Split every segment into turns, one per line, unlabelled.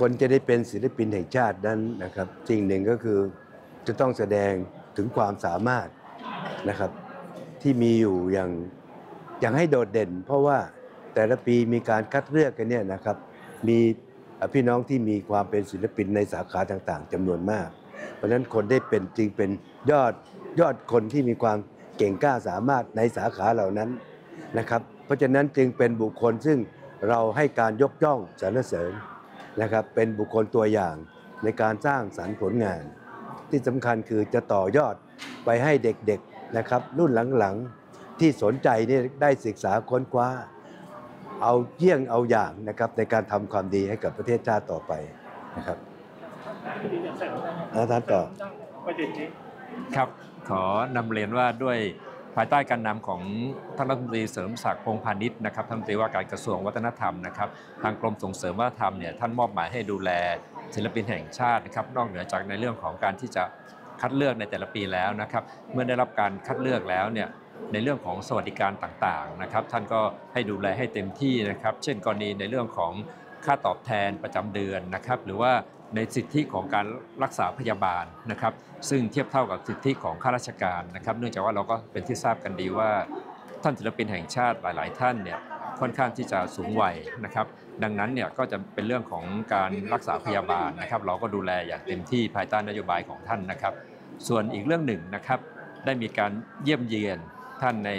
คนจะได้เป็นศิลปินแห่งชาตินั้นนะครับสิ่งหนึ่งก็คือจะต้องแสดงถึงความสามารถนะครับที่มีอยู่อย่างอย่างให้โดดเด่น เพราะว่าแต่ละปีมีการคัดเลือกกันเนี่ยนะครับ มีพี่น้องที่มีความเป็นศิลปินในสาขาต่างๆจำนวนมาก เพราะฉะนั้นคนได้เป็นจึงเป็นยอดยอดคนที่มีความเก่งกล้าสามารถในสาขาเหล่านั้นนะครับ เพราะฉะนั้นจึงเป็นบุคคลซึ่งเราให้การยกย่องสรรเสริญ นะครับเป็นบุคคลตัวอย่างในการสร้างสรรค์ผลงาน ที่สำคัญคือจะต่อยอดไปให้เด็กๆนะครับรุ่นหลังๆ ที่สนใจนี่ได้ศึกษาค้นคว้า เอาเยี่ยงเอาอย่างนะครับในการทำความดีให้กับประเทศชาติต่อไปนะครับอาจารย์ต่อ
ประเด็นนี้
ครับ ขอนำเรียนว่าด้วย ภายใต้การนำของท่านรัฐมนตรีเสริมศักดิ์พงพาณิชย์นะครับท่านรัฐมนตรีว่าการกระทรวงวัฒนธรรมนะครับทางกรมส่งเสริมวัฒนธรรมเนี่ยท่านมอบหมายให้ดูแลศิลปินแห่งชาตินะครับนอกเหนือจากในเรื่องของการที่จะคัดเลือกในแต่ละปีแล้วนะครับเมื่อได้รับการคัดเลือกแล้วเนี่ยในเรื่องของสวัสดิการต่างๆนะครับท่านก็ให้ดูแลให้เต็มที่นะครับ เช่นกรณีในเรื่องของ ค่าตอบแทนประจำเดือนนะครับ หรือว่าในสิทธิของการรักษาพยาบาลนะครับ ซึ่งเทียบเท่ากับสิทธิของข้าราชการนะครับ เนื่องจากว่าเราก็เป็นที่ทราบกันดีว่าท่านศิลปินแห่งชาติหลาย ๆ ท่านเนี่ยค่อนข้างที่จะสูงวัยนะครับ ดังนั้นเนี่ยก็จะเป็นเรื่องของการรักษาพยาบาลนะครับ เราก็ดูแลอย่างเต็มที่ภายใต้นโยบายของท่านนะครับ ส่วนอีกเรื่องหนึ่งนะครับ ได้มีการเยี่ยมเยียนท่านใน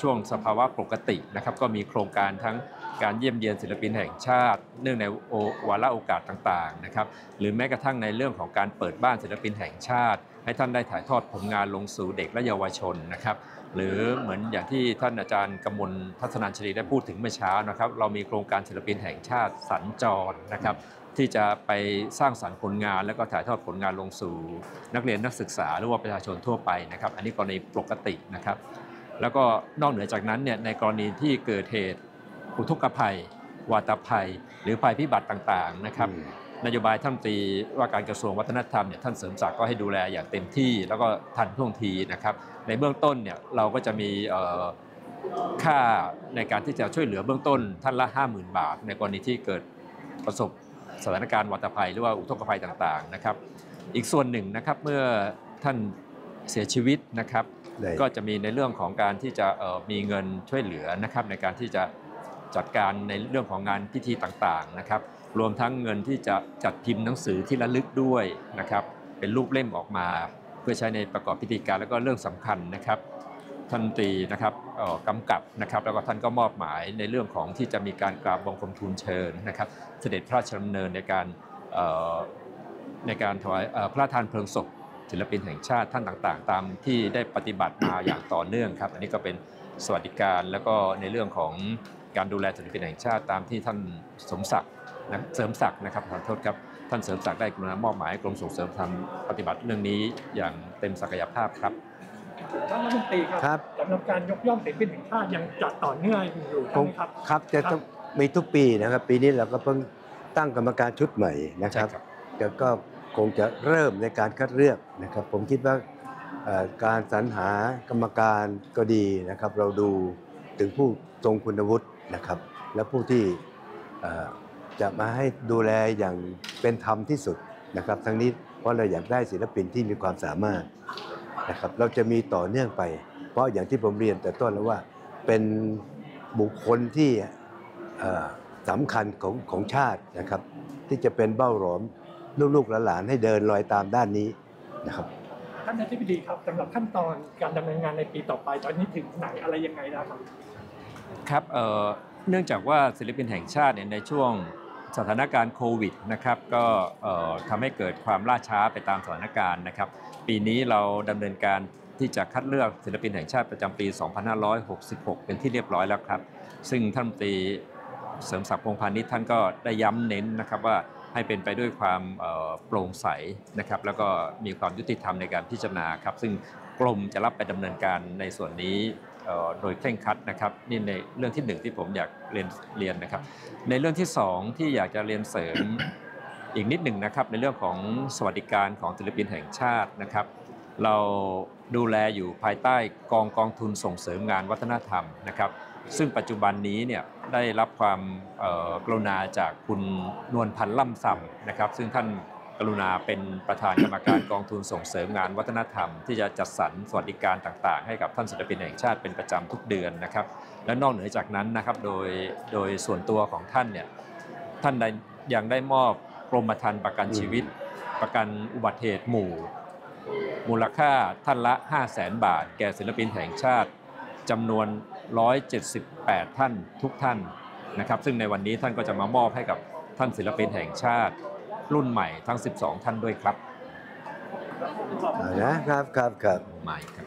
ช่วงสภาวะปกตินะครับ ก็มีโครงการทั้ง การเยี่ยมเยียนศิลปินแห่งชาติ เนื่องในโอวาระโอกาสต่างๆนะครับหรือแม้กระทั่งในเรื่องของการเปิดบ้านศิลปินแห่งชาติ ให้ท่านได้ถ่ายทอดผลงานลงสู่เด็กและเยาวชนนะครับหรือเหมือนอย่างที่ท่านอาจารย์กมลทัศนัญชลีได้พูดถึงเมื่อเช้านะครับ เรามีโครงการศิลปินแห่งชาติสัญจรนะครับที่จะไปสร้างสรรค์ผลงาน แล้วก็ถ่ายทอดผลงานลงสู่ นักเรียนนักศึกษาหรือว่าประชาชนทั่วไปนะครับ อันนี้กรณีปกตินะครับ แล้วก็นอกเหนือจากนั้นเนี่ยในกรณีที่เกิดเหตุ อุทกภัย วาตภัย หรือภัยพิบัติต่างๆนะครับนโยบายท่านรัฐมนตรีว่าการกระทรวงวัฒนธรรมเนี่ยท่านเสริมศักดิ์ก็ให้ดูแลอย่างเต็มที่แล้วก็ทันท่วงทีนะครับในเบื้องต้นเนี่ยเราก็จะมีเอ่อค่าในการที่จะช่วยเหลือเบื้องต้นท่านละ 50,000 บาท ในกรณีที่เกิดประสบสถานการณ์วัตภัย หรือว่าอุทกภัยต่างๆนะครับอีกส่วนหนึ่งนะครับเมื่อท่านเสียชีวิตนะครับ
ได้
ก็จะมีในเรื่องของการที่จะเอ่อมีเงินช่วยเหลือนะครับในการที่จะ จัดการในเรื่องของงานพิธีต่างๆนะครับ รวมทั้งเงินที่จะจัดพิมพ์หนังสือที่ระลึกด้วยนะครับ เป็นรูปเล่มออกมา เพื่อใช้ในประกอบพิธีการแล้วก็เรื่องสำคัญนะครับท่านตรีนะครับกำกับนะครับ แล้วก็ท่านก็มอบหมายในเรื่องของที่จะมีการกราบบังคมทูลเชิญนะครับ เสด็จพระราชดำเนินในการในการถวายพระราชทานเพลิงศพศิลปินแห่งชาติท่านต่างๆ ตามที่ได้ปฏิบัติมาอย่างต่อเนื่องครับ อันนี้ก็เป็น สวัสดิการ แล้วก็ในเรื่องของการดูแลศิลปินแห่งชาติตามที่ท่านสมศักดิ์นะเสริมศักดิ์นะครับขอโทษครับท่านเสริมศักดิ์ได้กรุณามอบหมายให้กรมส่งเสริมทำปฏิบัติเรื่องนี้อย่างเต็มศักยภาพครับ
ท่านรัฐมนตรีค
ครั
รับสำหรับการยกย่องศิลปินแห่งชาติยังจัดต่อเนื่องอยู่
ค
ใช่
ง
ไหมครับ
ครับจะต้องมีทุกปีนะครับ ปีนี้เราก็เพิ่งตั้งกรรมการชุดใหม่นะครับ
ใช่ครับ
แล้วก็คงจะเริ่มในการคัดเลือกนะครับ ผมคิดว่าเอ่อ การสรรหากรรมการก็ดีนะครับ เราดูถึงผู้ทรงคุณวุฒินะครับ และผู้ที่จะมาให้ดูแลอย่างเป็นธรรมที่สุดนะครับ ทั้งนี้เพราะเราอยากได้ศิลปินที่มีความสามารถนะครับ เราจะมีต่อเนื่องไป เพราะอย่างที่ผมเรียนแต่ต้นแล้วว่าเป็นบุคคลที่สำคัญของของชาตินะครับ ที่จะเป็นเบ้าหลอมลูกๆหลานๆให้เดินรอยตามด้านนี้นะครับ
ท่านอธิบดีครับสำหรับขั้นตอนการดำเนินงานในปีต่อไป ตอนนี้ถึงไหนอะไรยังไงแล้วครับ
ครับเอ่อเนื่องจากว่าศิลปินแห่งชาติเนี่ยในช่วงสถานการณ์โควิดนะครับก็เอ่อทำให้เกิดความล่าช้าไปตามสถานการณ์นะครับ ปีนี้เราดำเนินการที่จะคัดเลือกศิลปินแห่งชาติประจำปี 2566 เป็นที่เรียบร้อยแล้วครับ ซึ่งท่านรัฐมนตรีเสริมศักดิ์พงพาณิชย์ท่านก็ได้ย้ำเน้นนะครับว่า ให้เป็นไปด้วยความโปร่งใสนะครับแล้วก็มีความยุติธรรมในการพิจารณาครับซึ่งกรมจะรับไปดำเนินการในส่วนนี้โดยเคร่งครัดนะครับนี่ในเรื่องที่หนึ่งที่ผมอยากเรียนเรียนนะครับ ในเรื่องที่สองที่อยากจะเรียนเสริมอีกนิดหนึ่งนะครับในเรื่องของสวัสดิการของศิลปินแห่งชาตินะครับ เราดูแลอยู่ภายใต้กองกองทุนส่งเสริมงานวัฒนธรรมนะครับ ซึ่งปัจจุบันนี้เนี่ยได้รับความกรุณาจากคุณนวลพันธ์ล่ำซำนะครับ ซึ่งท่านกรุณาเป็นประธานกรรมการกองทุนส่งเสริมงานวัฒนธรรม ที่จะจัดสรรสวัสดิการต่างๆ ให้กับท่านศิลปินแห่งชาติเป็นประจำทุกเดือนนะครับ และนอกเหนือจากนั้นนะครับโดยโดยส่วนตัวของท่านเนี่ยท่านได้ยังได้มอบกรมธรรม์ประกันชีวิต ประกันอุบัติเหตุหมู่ มูลค่าท่านละ 5 0 0แสนบาท แก่ศิลปินแห่งชาติจำนวน 178 ท่านทุกท่านนะครับ ซึ่งในวันนี้ท่านก็จะมามอบให้กับท่านศิลปินแห่งชาติ รุ่นใหม่ทั้ง 12 ท่านด้วยครับ
อ่านะครับครับครับ
ใหม่ครับ